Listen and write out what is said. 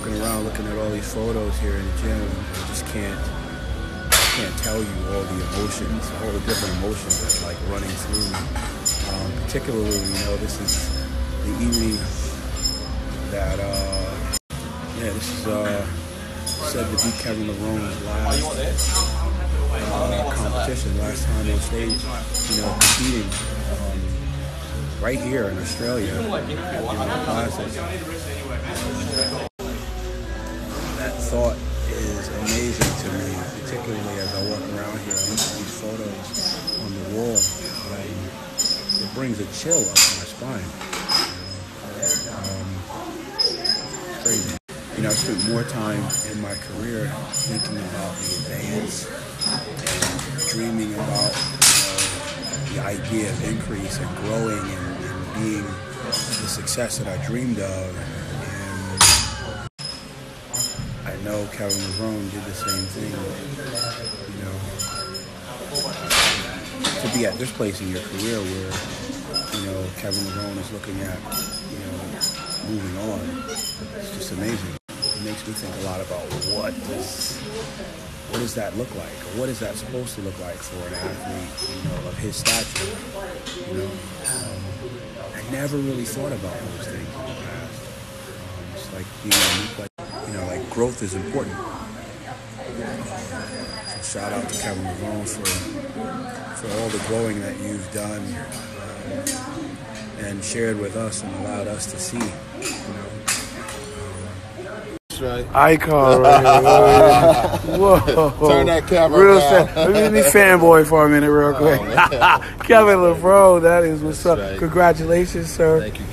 walking around looking at all these photos here in the gym, I just can't can't tell you all the emotions, all the different emotions that like running through me. Um, particularly, you know, this is the evening that, uh, yeah, this is uh, said to be Kevin Levrone's last uh, competition, last time on stage, you know, competing um, right here in Australia Classic. That thought is amazing to me, particularly as I walk around here and look at these photos on the wall. Um, it brings a chill up my spine. Um, crazy. You know, I spent more time in my career thinking about the advance, and dreaming about you the idea of increase and growing and, and being the success that I dreamed of. Know Kevin Levrone did the same thing. You know, to be at this place in your career where you know Kevin Levrone is looking at you know moving on, it's just amazing. It makes me think a lot about what does what does that look like, what is that supposed to look like for an athlete, you know, of his stature. You know, um, I never really thought about those things like being unique, like you know, like growth is important. So shout out to Kevin Levrone for for all the growing that you've done um, and shared with us and allowed us to see. You know, right. Icon right here. Whoa. Turn that camera Real down. sad. Let me be fanboy for a minute real quick. Oh. Kevin Levrone, that is what's That's up. right. Congratulations, sir. Thank you,